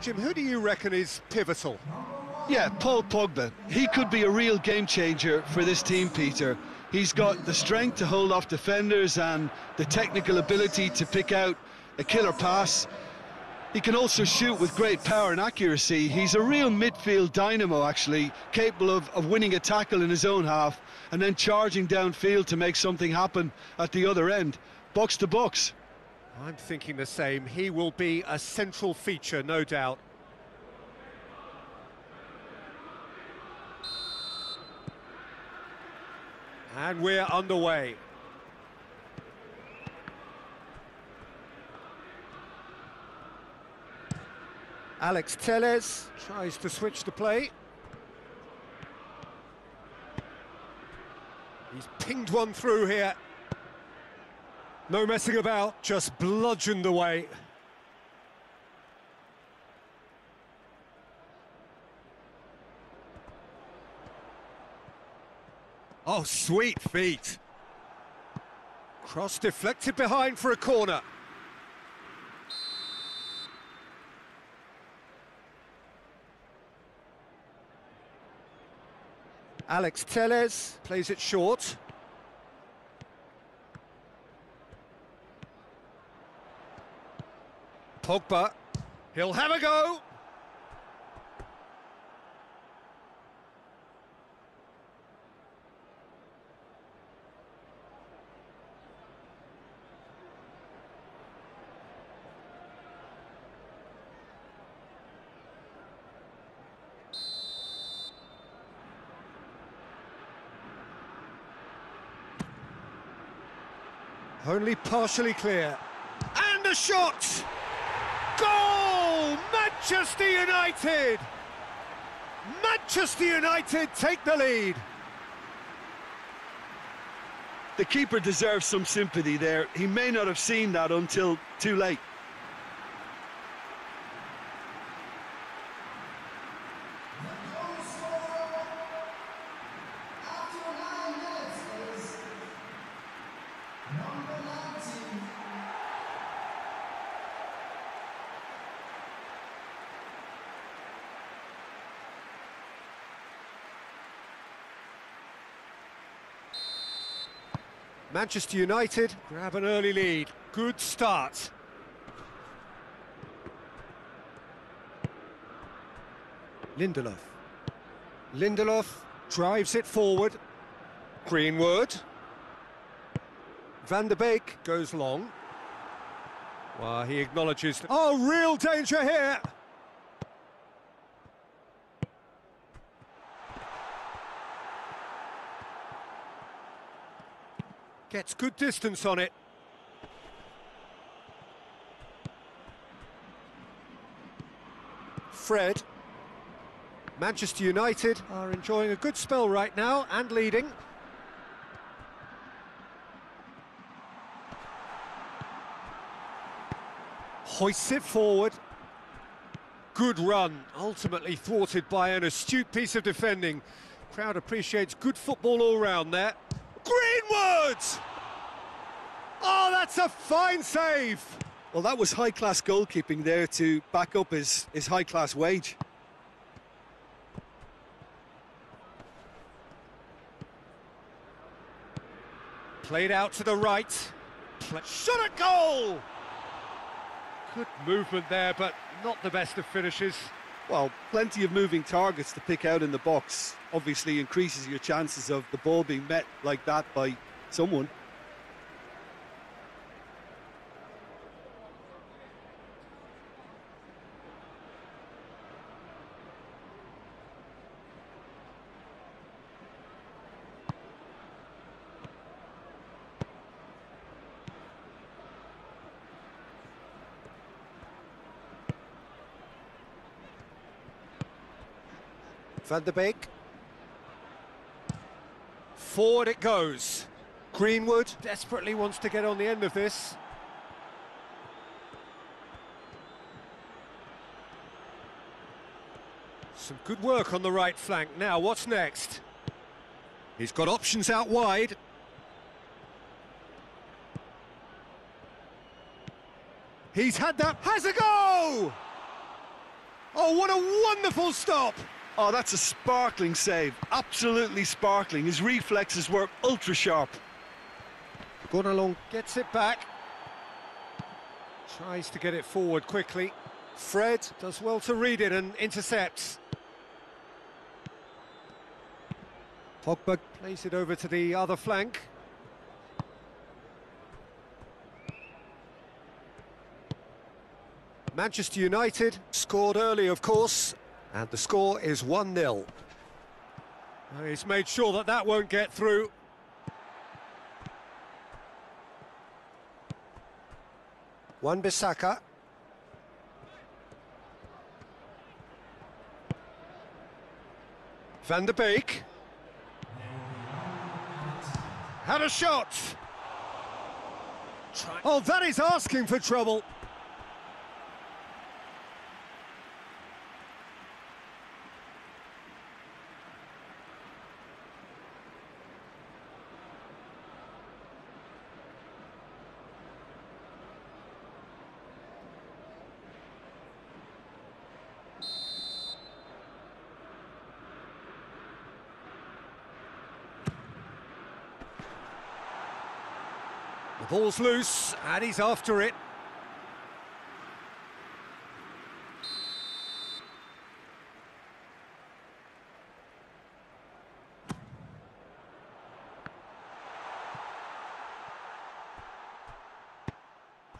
Jim, who do you reckon is pivotal? Yeah, Paul Pogba. He could be a real game changer for this team, Peter. He's got the strength to hold off defenders and the technical ability to pick out a killer pass. He can also shoot with great power and accuracy. He's a real midfield dynamo, actually, capable of, of winning a tackle in his own half and then charging downfield to make something happen at the other end. Box to box. I'm thinking the same. He will be a central feature, no doubt. And we're underway. Alex Telles tries to switch the play. He's pinged one through here. No messing about, just bludgeoned away. Oh, sweet feet. Cross deflected behind for a corner. Alex Telles plays it short. Pogba, he'll have a go. Only partially clear. And a shot! Goal! Manchester United! Manchester United take the lead. The keeper deserves some sympathy there. He may not have seen that until too late. Manchester United grab an early lead. Good start. Lindelof. Lindelof drives it forward. Greenwood. Van der Beek goes long. Well, he acknowledges... Oh, real danger here! Gets good distance on it. Fred. Manchester United are enjoying a good spell right now and leading. Hoists it forward. Good run, ultimately thwarted by an astute piece of defending. Crowd appreciates good football all round there. Greenwood! Oh, that's a fine save! Well, that was high-class goalkeeping there to back up his, his high-class wage. Played out to the right. Shot a goal! Good movement there, but not the best of finishes. Well, plenty of moving targets to pick out in the box. Obviously increases your chances of the ball being met like that by someone. Van der Beek. Forward it goes. Greenwood desperately wants to get on the end of this. Some good work on the right flank. Now, what's next? He's got options out wide. He's had that. Has a go! Oh, what a wonderful stop! Oh, that's a sparkling save. Absolutely sparkling. His reflexes were ultra sharp. Gonalons gets it back. Tries to get it forward quickly. Fred does well to read it and intercepts. Pogba plays it over to the other flank. Manchester United scored early, of course, and the score is 1-0. He's made sure that that won't get through. Wan-Bissaka. Van der Beek. Had a shot. Oh, that is asking for trouble. The ball's loose, and he's after it.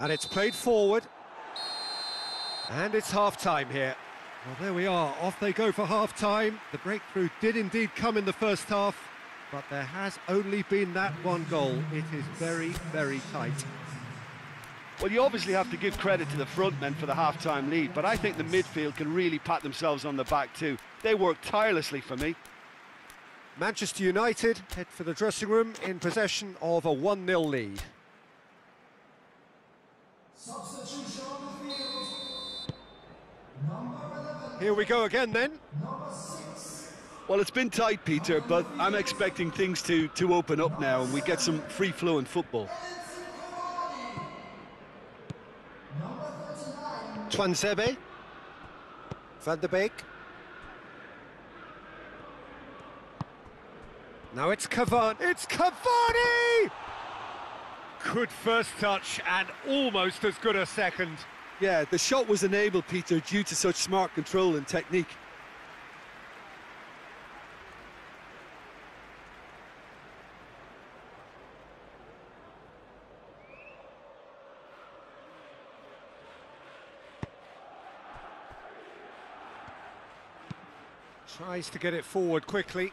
And it's played forward. And it's half-time here. Well, there we are. Off they go for half-time. The breakthrough did indeed come in the first half, but there has only been that one goal. It is very, very tight. Well, you obviously have to give credit to the front men for the half-time lead, but I think the midfield can really pat themselves on the back too. They work tirelessly for me. Manchester United head for the dressing room in possession of a 1-0 lead. Here we go again then. Well, it's been tight, Peter, but I'm expecting things to, to open up now and we get some free-flowing football. Tuanzebe. Van der Beek. Now it's Cavani. It's Cavani! Good first touch and almost as good a second. Yeah, the shot was enabled, Peter, due to such smart control and technique. Tries to get it forward quickly.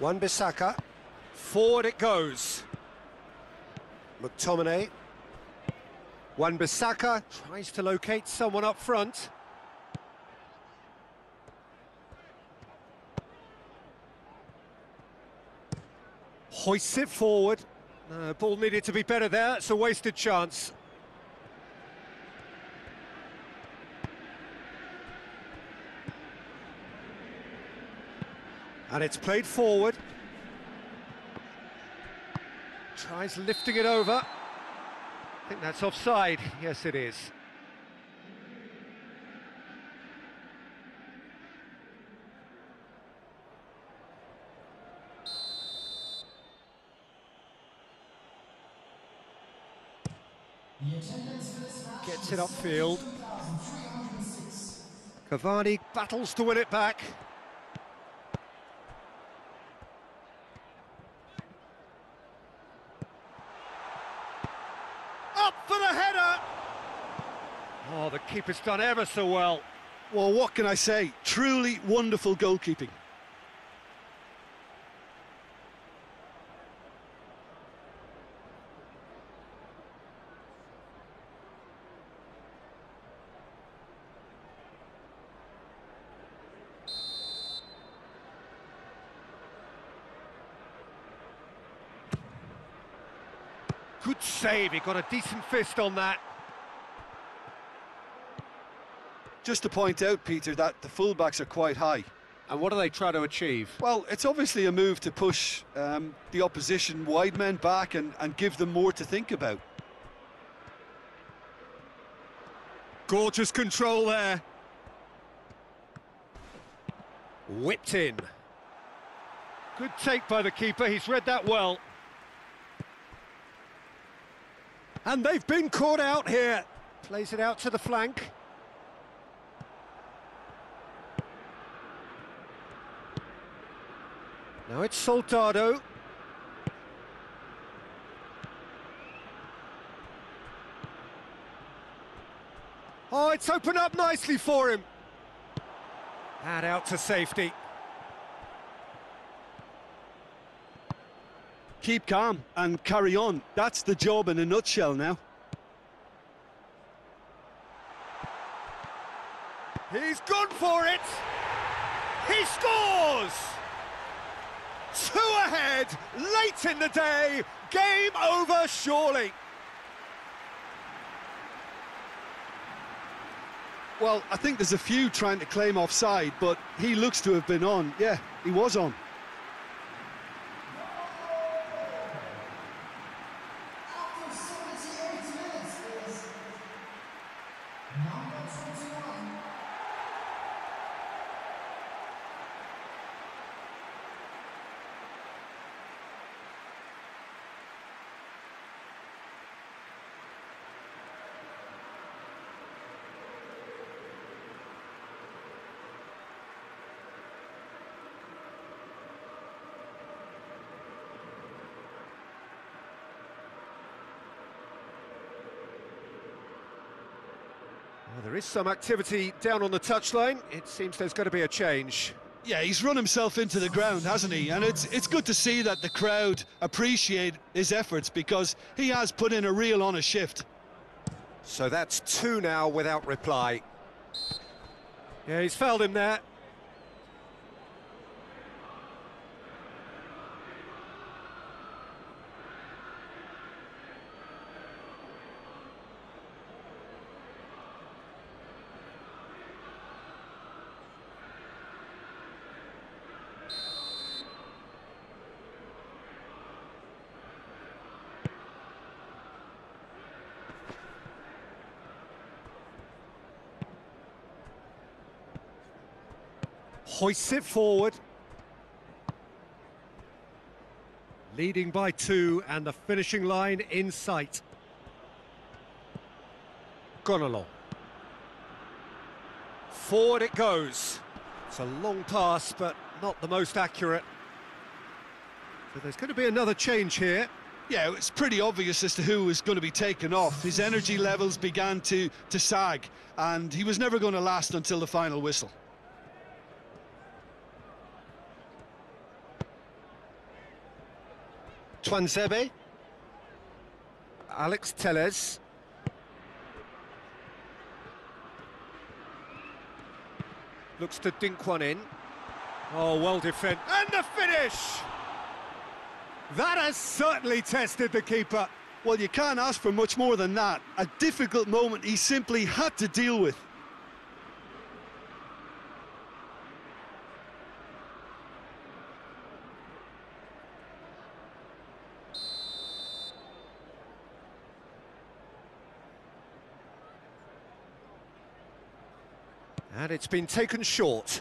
Wan-Bissaka. Forward it goes. McTominay. Wan-Bissaka tries to locate someone up front. Hoists it forward. Uh, no, ball needed to be better there. It's a wasted chance. And it's played forward. Tries lifting it over. I think that's offside. Yes, it is. Gets it upfield. Cavani battles to win it back. Up for the header! Oh, the keeper's done ever so well. Well, what can I say? Truly wonderful goalkeeping. Good save, he got a decent fist on that. Just to point out, Peter, that the fullbacks are quite high. And what do they try to achieve? Well, it's obviously a move to push um, the opposition wide men back and, and give them more to think about. Gorgeous control there. Whipped in. Good take by the keeper, he's read that well. And they've been caught out here. Plays it out to the flank. Now it's Soldado. Oh, it's opened up nicely for him. And out to safety. Keep calm and carry on. That's the job in a nutshell now. He's gone for it. He scores! Two ahead, late in the day, game over surely. Well, I think there's a few trying to claim offside, but he looks to have been on. Yeah, he was on. There is some activity down on the touchline. It seems there's going to be a change. Yeah, he's run himself into the ground, hasn't he? And it's it's good to see that the crowd appreciate his efforts because he has put in a real honest shift. So that's two now without reply. Yeah, he's fouled him there. Hoists it forward. Leading by two and the finishing line in sight. Gonalons. Forward it goes. It's a long pass, but not the most accurate. So there's going to be another change here. Yeah, it's pretty obvious as to who was going to be taken off. His energy levels began to, to sag, and he was never going to last until the final whistle. Tuanzebe. Alex Telles. Looks to dink one in. Oh, well defended. And the finish! That has certainly tested the keeper. Well, you can't ask for much more than that. A difficult moment he simply had to deal with. And it's been taken short.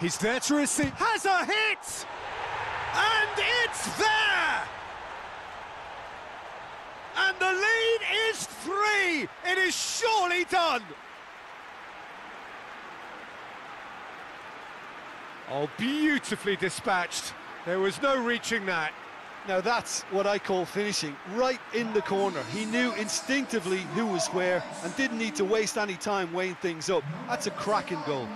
He's there to receive. Has a hit! And it's there! And the lead is three! It is surely done! Oh, beautifully dispatched. There was no reaching that. Now that's what I call finishing, right in the corner. He knew instinctively who was where and didn't need to waste any time weighing things up. That's a cracking goal.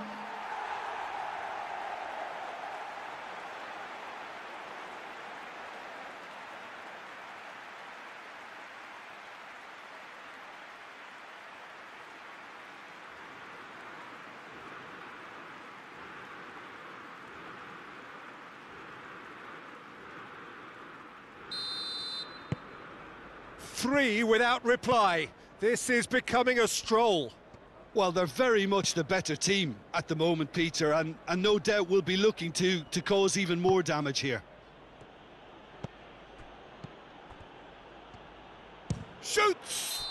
Three without reply. This is becoming a stroll. Well, they're very much the better team at the moment, Peter, and, and no doubt will be looking to, to cause even more damage here. Shoots!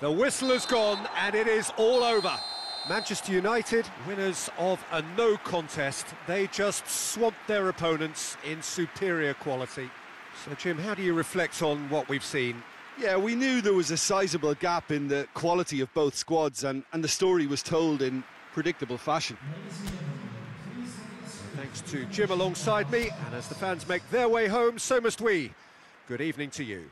The whistle has gone and it is all over. Manchester United, winners of a no contest. They just swamped their opponents in superior quality. So, Jim, how do you reflect on what we've seen? Yeah, we knew there was a sizable gap in the quality of both squads, and, and the story was told in predictable fashion. Thanks to Jim alongside me, and as the fans make their way home, so must we. Good evening to you.